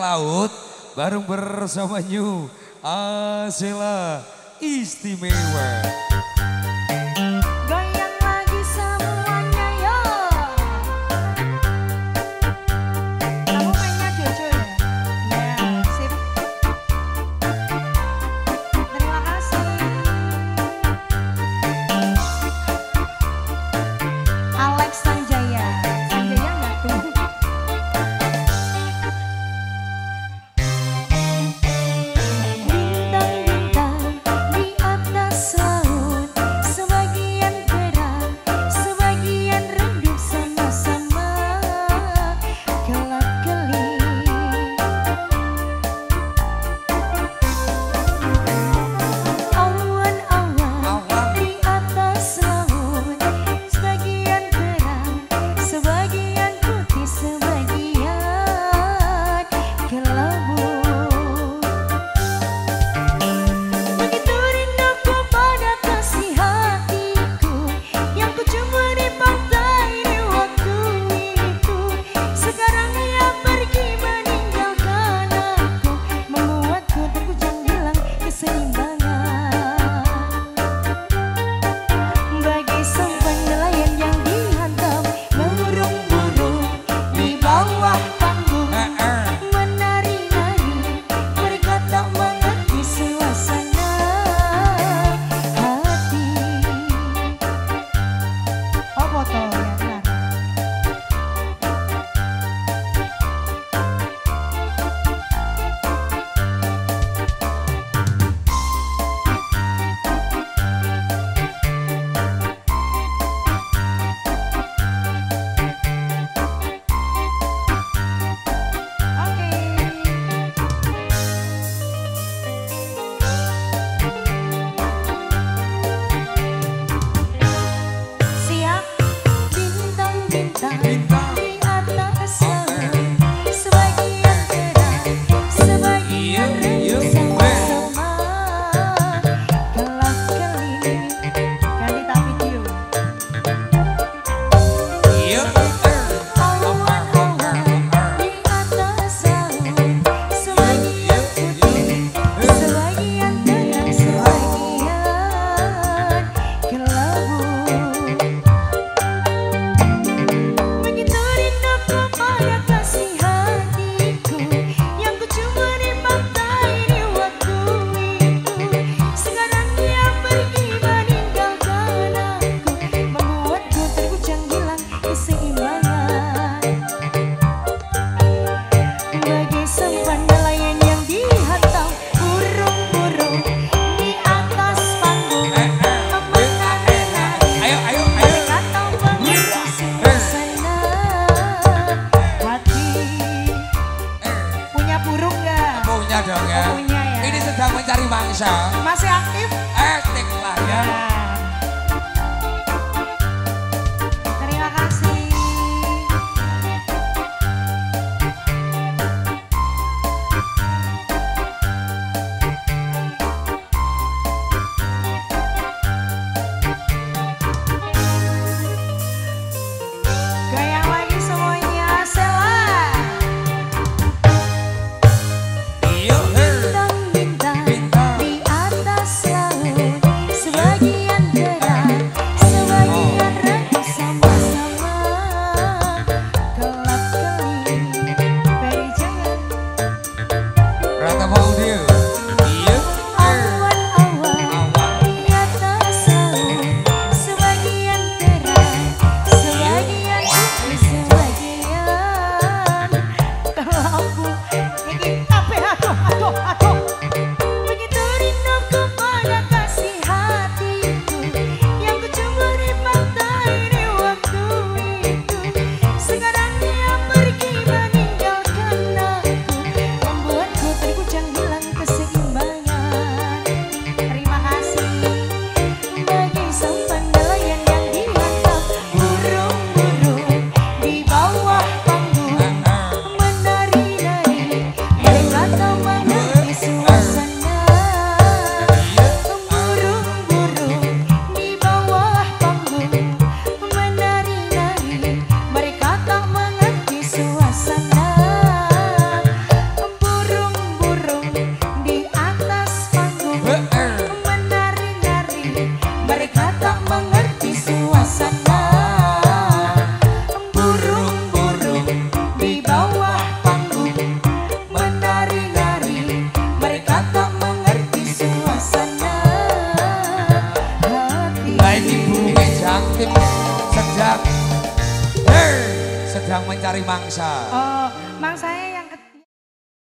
laut bareng bersama New Asila Istimewa. dong ya. Punya, ya. Ini sedang mencari mangsa. Masih aktif? Aktif lah ya. Nah. Jangkip sedang Her, sedang mencari mangsa. Oh, mang saya